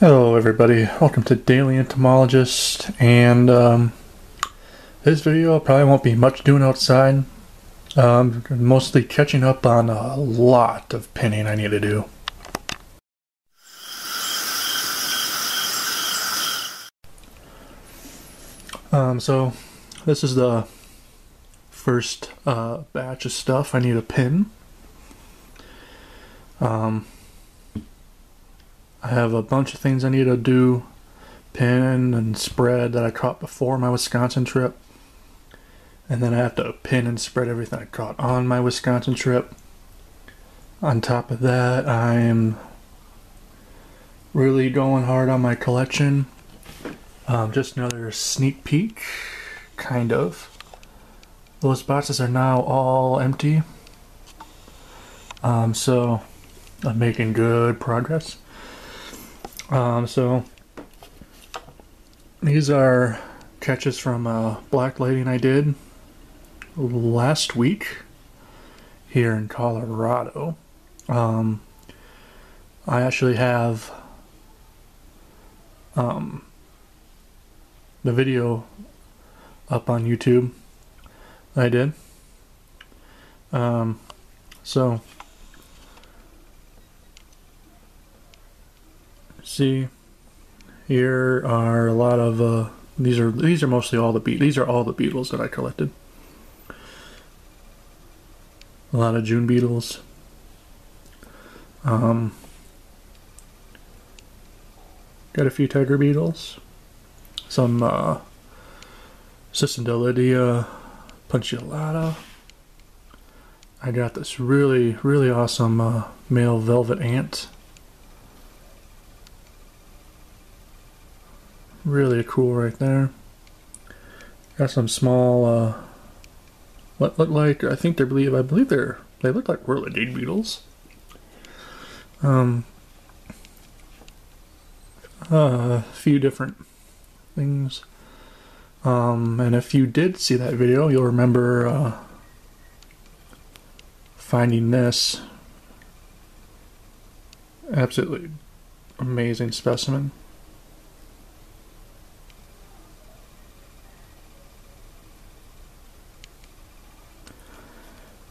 Hello everybody, welcome to Daily Entomologist, and um, this video probably won't be much doing outside. Um, mostly catching up on a lot of pinning I need to do. Um, so this is the first uh, batch of stuff I need to pin. Um, I have a bunch of things I need to do, pin and spread that I caught before my Wisconsin trip. And then I have to pin and spread everything I caught on my Wisconsin trip. On top of that, I'm really going hard on my collection. Um, just another sneak peek, kind of. Those boxes are now all empty. Um, so I'm making good progress. Um, so these are catches from uh, black lighting I did last week here in Colorado. Um, I actually have um, the video up on YouTube I did. Um, so see here are a lot of uh, these are these are mostly all the be these are all the beetles that I collected. A lot of June beetles. Um, got a few tiger beetles. Some uh, Cicindelidia punctata. I got this really, really awesome uh, male velvet ant Really cool right there. Got some small, uh, what look like, I think they believe, I believe they're, they look like whirligig beetles. Um, uh, a few different things. Um, and if you did see that video, you'll remember, uh, finding this absolutely amazing specimen.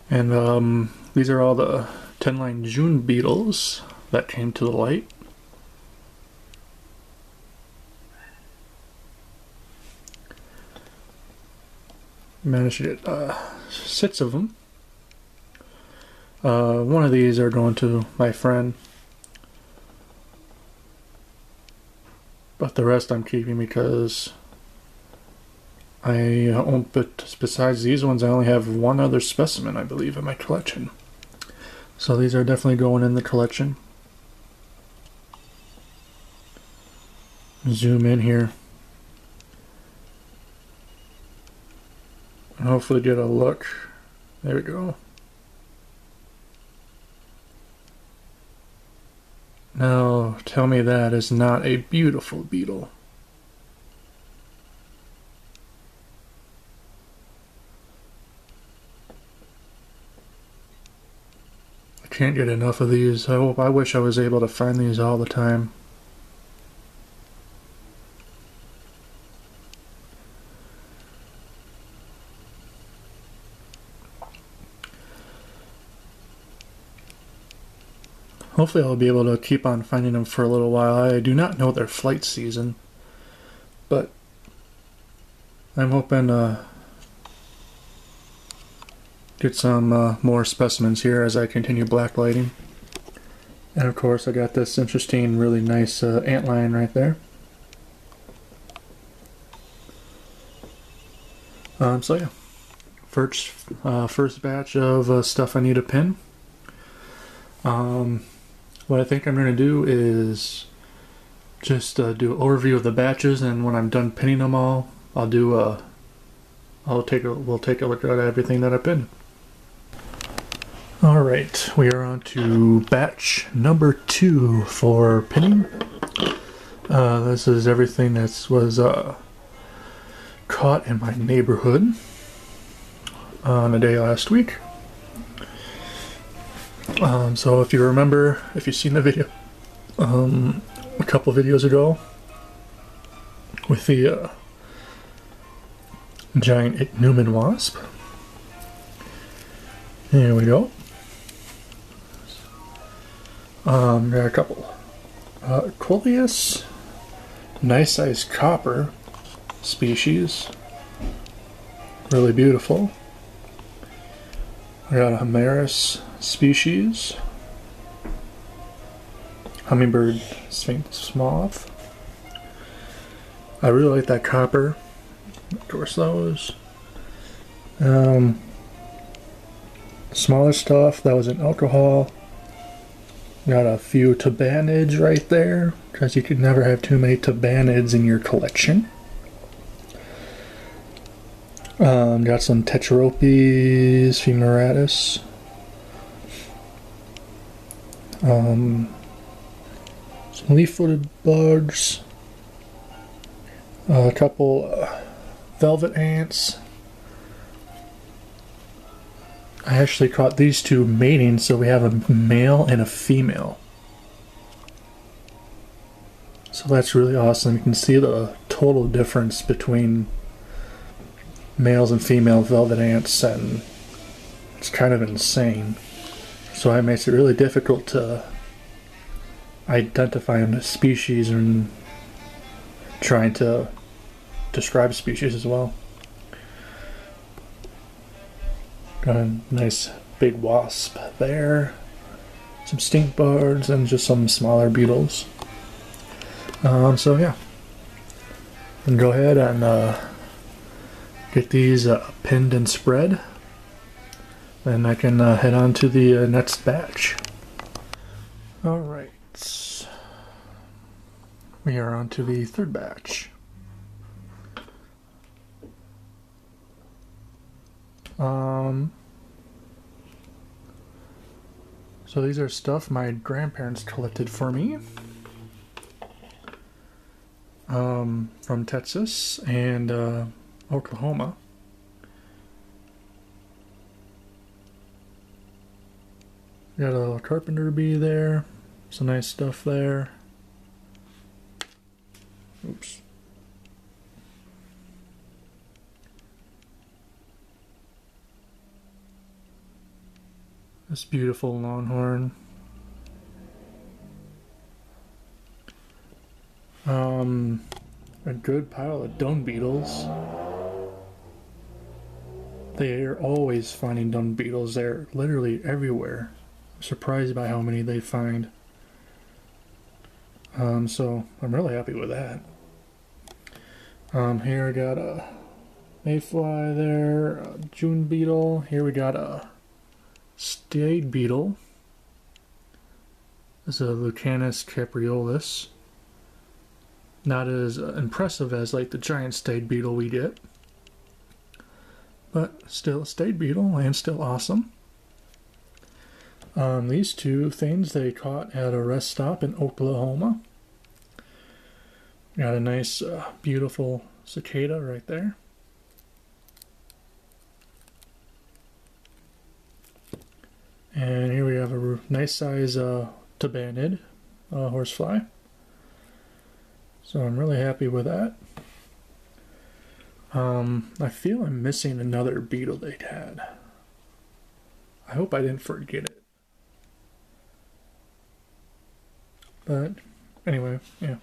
And um, these are all the 10 line June beetles that came to the light. Managed to get uh, six of them. Uh, one of these are going to my friend. But the rest I'm keeping because I uh, own, but besides these ones, I only have one other specimen, I believe, in my collection. So these are definitely going in the collection. Zoom in here. Hopefully get a look. There we go. Now, tell me that is not a beautiful beetle. Can't get enough of these. I hope I wish I was able to find these all the time. Hopefully I'll be able to keep on finding them for a little while. I do not know their flight season, but I'm hoping uh, get some uh, more specimens here as I continue blacklighting. And of course I got this interesting, really nice uh, antlion right there. Um, so yeah, first, uh, first batch of uh, stuff I need to pin. Um, what I think I'm going to do is just uh, do an overview of the batches and when I'm done pinning them all, I'll do a, I'll take a, we'll take a look at everything that I pinned. All right, we are on to batch number two for pinning. Uh, this is everything that was uh, caught in my neighborhood on a day last week. Um, so if you remember, if you've seen the video, um, a couple videos ago with the uh, giant Newman wasp. Here we go. Um, got a couple. Uh, Colias, nice sized copper species. Really beautiful. I got a Hemaris species. Hummingbird Sphinx Moth. I really like that copper. Course, those. Um, smaller stuff that was in alcohol. Got a few Tabanids right there, because you could never have too many Tabanids in your collection. Um, got some Tetraopes femoratus. Um, some leaf-footed bugs. a couple uh, velvet ants. I actually caught these two mating, so we have a male and a female. So that's really awesome. You can see the total difference between males and female velvet ants, and it's kind of insane. So it makes it really difficult to identify a species and trying to describe species as well. Got a nice big wasp there, some stink bugs, and just some smaller beetles. Um, so yeah, and go ahead and uh, get these uh, pinned and spread. And I can uh, head on to the uh, next batch. Alright. We are on to the third batch. Um, so these are stuff my grandparents collected for me. Um, from Texas and uh, Oklahoma. Got a little carpenter bee there. Some nice stuff there. This beautiful longhorn. Um, a good pile of dung beetles. They are always finding dung beetles. They're literally everywhere. I'm surprised by how many they find. Um, so I'm really happy with that. Um, here I got a mayfly there, a June beetle. Here we got a stag beetle. Is a Lucanus capreolus. Not as impressive as like the giant stag beetle we get, but still a stag beetle and still awesome. Um, these two things they caught at a rest stop in Oklahoma. Got a nice, uh, beautiful cicada right there. And here we have a nice size uh, tabanid uh, horsefly. So I'm really happy with that. Um, I feel I'm missing another beetle they had. I hope I didn't forget it. But anyway, yeah.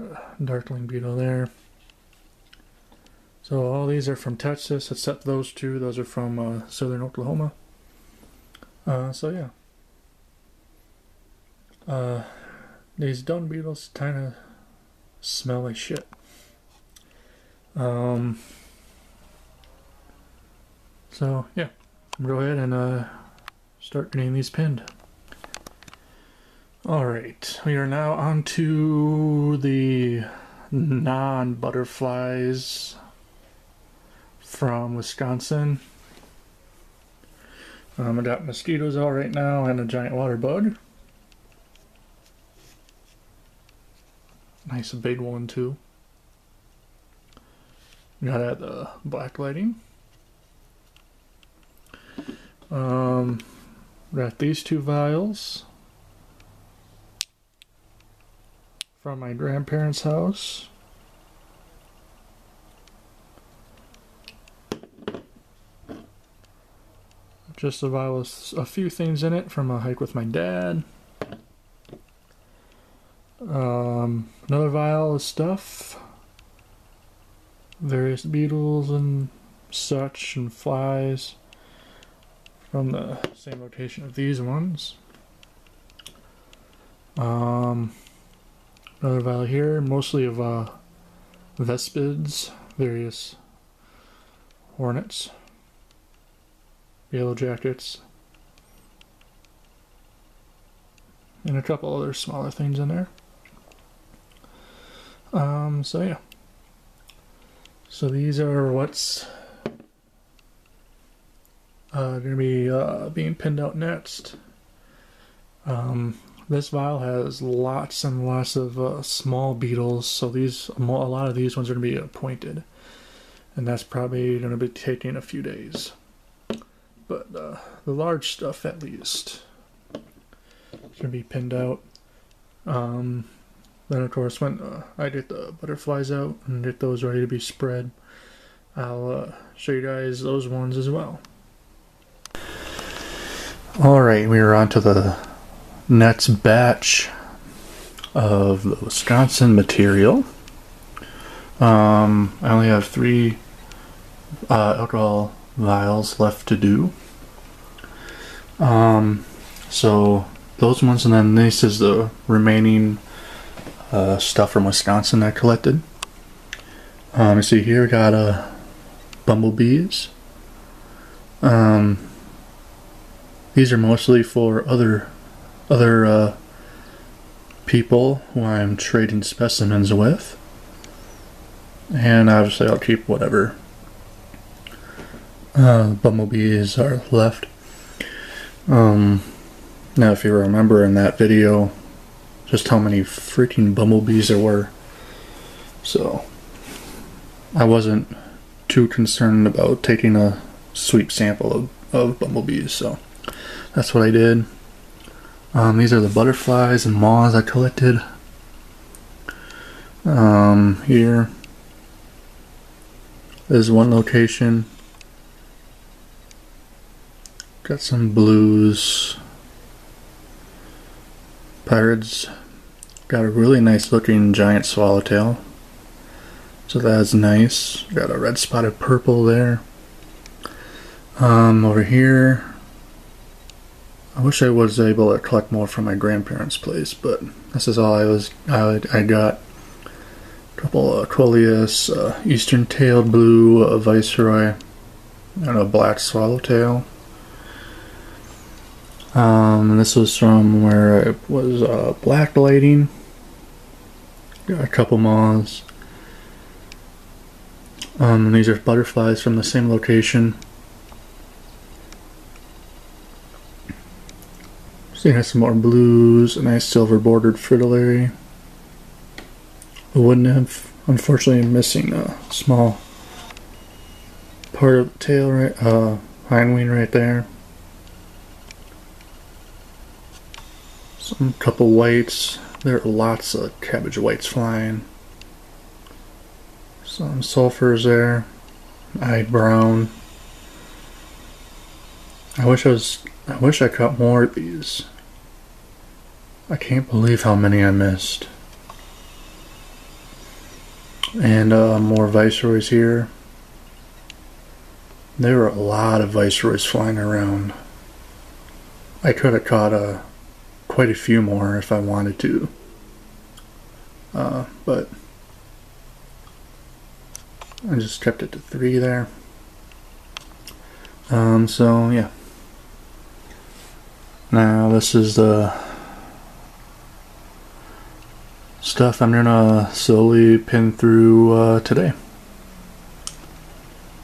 Uh, darkling beetle there. So all these are from Texas, except those two. Those are from uh, southern Oklahoma. Uh, so yeah. Uh, these dung beetles kind of smell like shit. Um, so yeah, go ahead and uh, start getting these pinned. All right, we are now on to the non-butterflies from Wisconsin. Um, I got mosquitoes out right now and a giant water bug. Nice big one too. Got the black lighting. Um, got these two vials. from my grandparents' house. Just a vial with a few things in it from a hike with my dad. Um, another vial of stuff. Various beetles and such and flies from the same location of these ones. Um, another vial here, mostly of uh, vespids, various hornets, yellow jackets, and a couple other smaller things in there. Um, so yeah. So these are what's uh, going to be uh, being pinned out next. Um, this vial has lots and lots of uh, small beetles, so these a lot of these ones are going to be pointed, and that's probably going to be taking a few days. But uh, the large stuff, at least, to be pinned out. Um, then, of course, when uh, I get the butterflies out and get those ready to be spread, I'll uh, show you guys those ones as well. Alright, we are on to the next batch of the Wisconsin material. Um, I only have three uh, alcohol vials left to do. Um, so those ones, and then this is the remaining uh, stuff from Wisconsin I collected. Um, you see here, got a uh, bumblebees. Um, these are mostly for other other uh, people who I'm trading specimens with. And obviously I'll keep whatever uh, bumblebees are left. Um, now if you remember in that video just how many freaking bumblebees there were. So I wasn't too concerned about taking a sweep sample of, of bumblebees, so that's what I did. Um, these are the butterflies and moths I collected. Um, here is one location. Got some blues. Pierids. Got a really nice looking giant swallowtail. So that's nice. Got a red spotted purple there. Um, over here, I wish I was able to collect more from my grandparents' place, but this is all I was I, I got. A couple of Colias, uh, eastern-tailed blue, a viceroy, and a black swallowtail. Um, and this was from where it was uh, black lighting. Got a couple moths. Um, and these are butterflies from the same location. So you have some more blues, a nice silver bordered fritillary. The wood nymph, unfortunately missing a small part of the tail right, uh, hindwing right there. Some couple whites. There are lots of cabbage whites flying. Some sulfurs there. Eyed brown. I wish I was I wish I caught more of these. I can't believe how many I missed. And uh, more Viceroys here. There were a lot of Viceroys flying around. I could have caught a, uh, quite a few more if I wanted to. Uh, but I just kept it to three there. Um, so yeah. Now this is the stuff I'm gonna slowly pin through uh, today.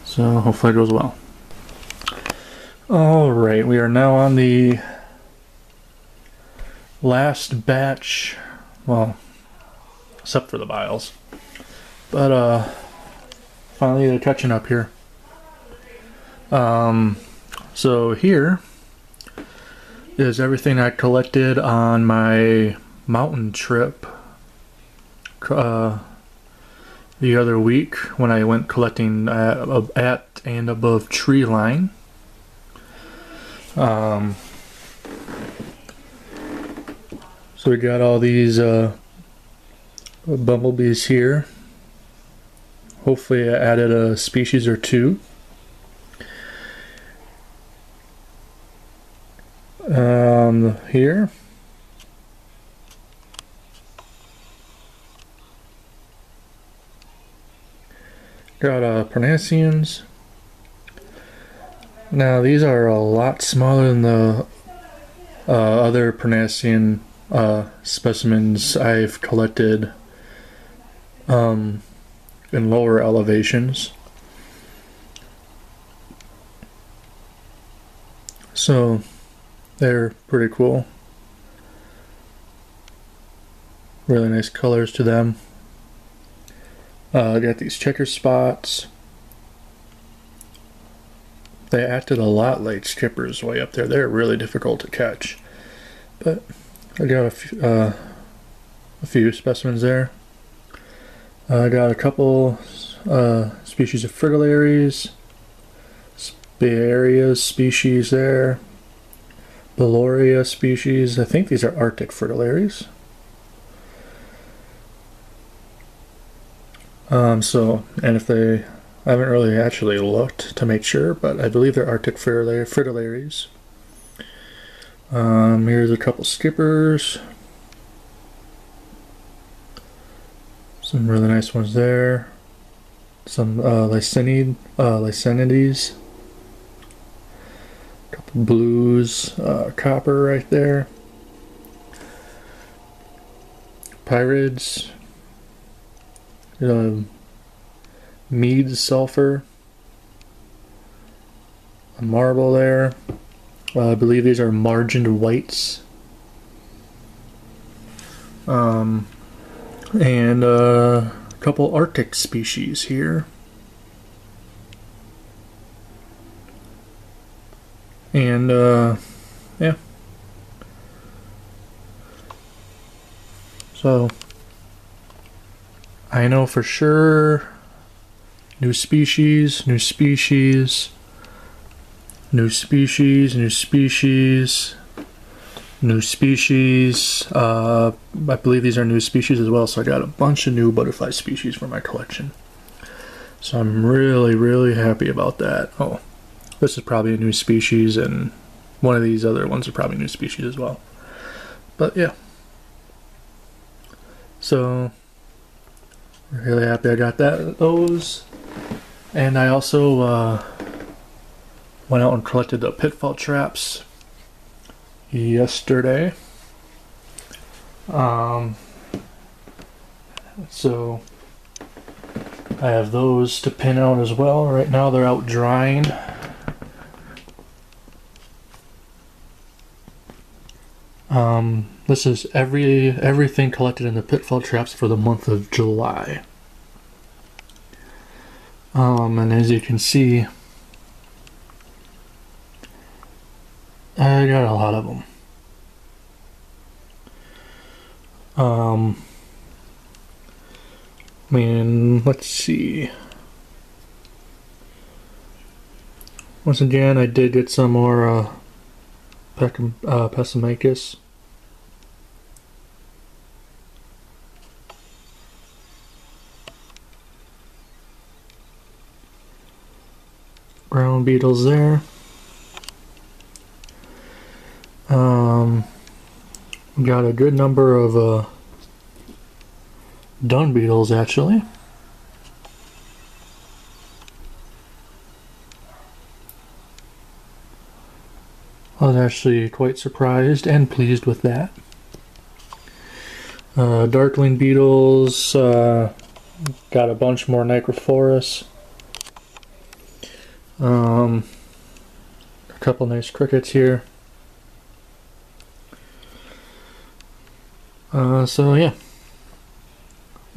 So hopefully it goes well. Alright, we are now on the last batch, well, except for the vials. But uh, finally they're catching up here. Um, so here is everything I collected on my mountain trip uh, the other week when I went collecting at, at and above tree line. Um, so we got all these uh, bumblebees here. Hopefully, I added a species or two. Um, here. Got uh, Parnassians. Now these are a lot smaller than the uh, other Parnassian uh, specimens I've collected um, in lower elevations. So they're pretty cool. Really nice colors to them. Uh, got these checker spots. They acted a lot like skippers way up there. They're really difficult to catch. But I got a few, uh, a few specimens there. I got a couple uh, species of fritillaries, Speyeria species there, Boloria species. I think these are Arctic fritillaries. Um, so, and if they, I haven't really actually looked to make sure, but I believe they're Arctic fritillaries. Um, here's a couple skippers. Some really nice ones there. Some uh, Lycaenid, uh. Couple blues, uh, copper right there. Pierids, um, mead sulfur, a marble there. Uh, I believe these are margined whites. Um, and uh, a couple Arctic species here. And uh, yeah. So I know for sure new species, new species, new species, new species, new species. Uh, I believe these are new species as well, so I got a bunch of new butterfly species for my collection. So I'm really, really happy about that. Oh, this is probably a new species, and one of these other ones are probably new species as well. But yeah. So really happy I got that those. And I also uh, went out and collected the pitfall traps yesterday. Um, so I have those to pin out as well. Right now they're out drying. Um, this is every everything collected in the pitfall traps for the month of July. Um, and as you can see, I got a lot of them. Um, I mean, let's see. Once again, I did get some more uh, uh, Pasimachus. Brown beetles there. Um, got a good number of uh, dung beetles actually. I was actually quite surprised and pleased with that. Uh, darkling beetles, uh, got a bunch more Nicrophorus. Um, a couple nice crickets here. Uh, so yeah,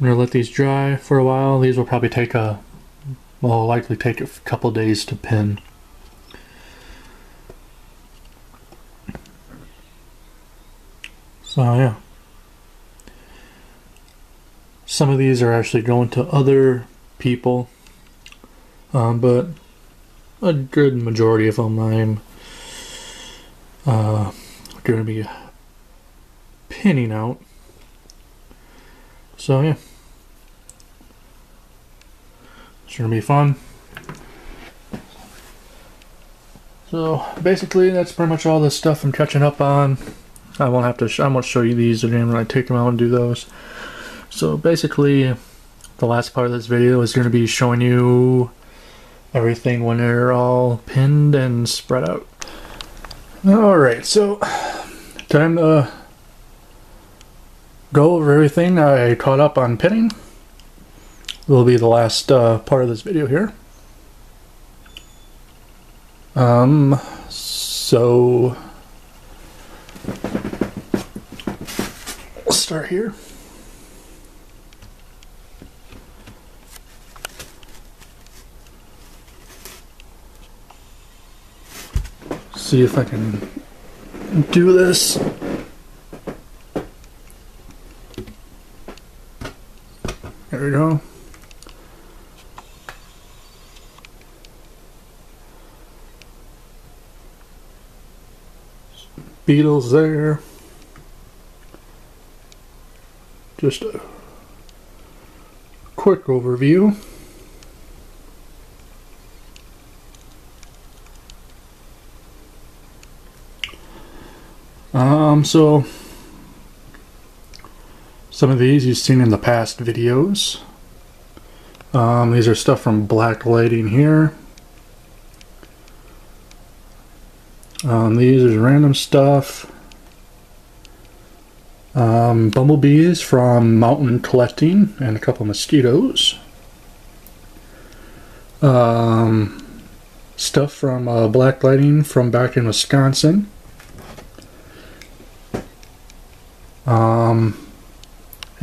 I'm gonna let these dry for a while. These will probably take a, will likely take a couple days to pin. So yeah. some of these are actually going to other people, um, but a good majority of them I'm uh, going to be pinning out. So yeah, it's going to be fun. So basically, that's pretty much all the stuff I'm catching up on. I won't have to. I won't show you these again when I take them out and do those. So basically, the last part of this video is going to be showing you everything when they're all pinned and spread out. Alright, so time to go over everything I caught up on pinning. Will be the last uh, part of this video here. Um, so we'll start here. See if I can do this. There we go. Beetles there. Just a quick overview. Um, so some of these you've seen in the past videos. Um, these are stuff from Black Lighting here. Um, these is random stuff. Um, bumblebees from mountain collecting and a couple mosquitoes. Um, stuff from uh, Black Lighting from back in Wisconsin.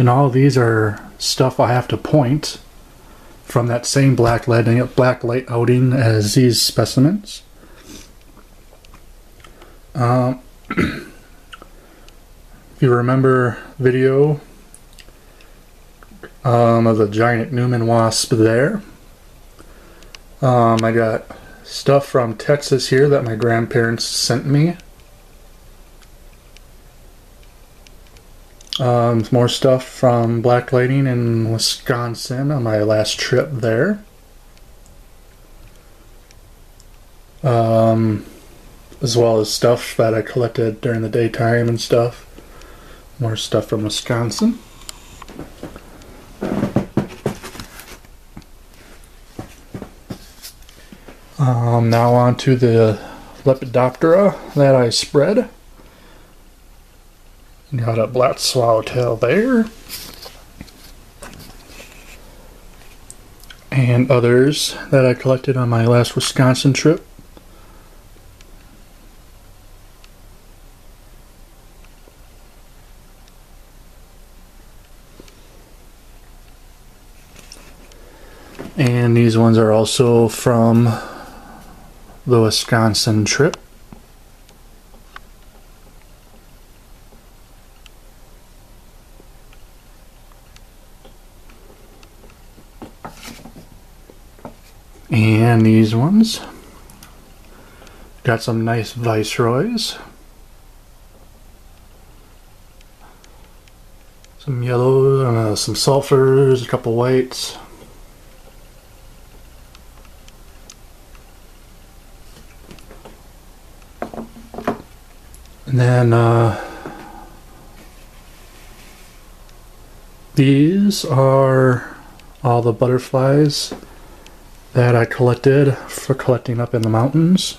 And all these are stuff I have to point from that same black lighting, black light outing as these specimens. Um, if you remember video um, of the giant Newman wasp there, um, I got stuff from Texas here that my grandparents sent me. Um, more stuff from Black Lighting in Wisconsin on my last trip there. Um, as well as stuff that I collected during the daytime and stuff. More stuff from Wisconsin. Um, now on to the Lepidoptera that I spread. Got a black swallowtail there. And others that I collected on my last Wisconsin trip. And these ones are also from the Wisconsin trip. And these ones. Got some nice Viceroys. Some yellow, uh, some sulfurs, a couple whites. And then uh, these are all the butterflies that I collected for collecting up in the mountains.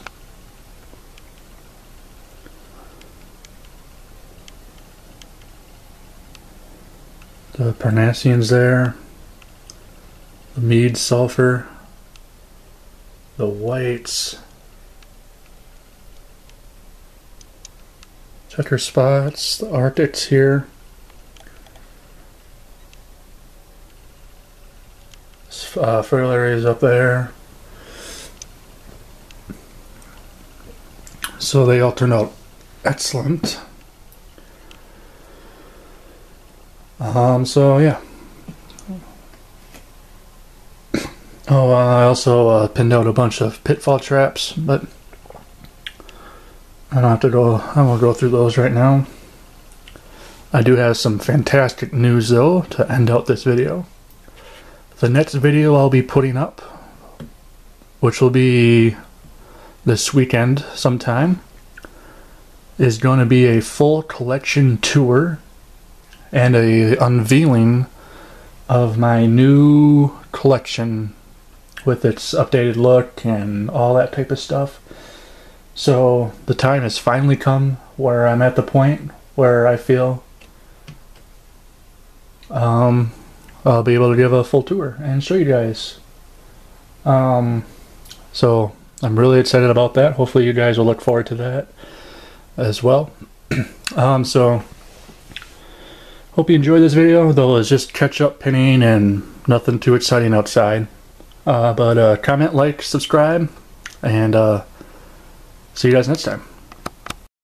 The Parnassians there, the mead sulfur, the whites, checker spots, the arctics here. Uh, areas up there. So they all turned out excellent. Um, so yeah, Oh, uh, I also uh, pinned out a bunch of pitfall traps, but I don't have to go. I won't go through those right now. I do have some fantastic news though to end out this video. The next video I'll be putting up, which will be this weekend sometime, is going to be a full collection tour and a unveiling of my new collection with its updated look and all that type of stuff. So the time has finally come where I'm at the point where I feel um, I'll be able to give a full tour and show you guys. Um, so I'm really excited about that. Hopefully you guys will look forward to that as well. um, so hope you enjoyed this video, though it's just catch up pinning and nothing too exciting outside. Uh, but uh, comment, like, subscribe, and uh, see you guys next time.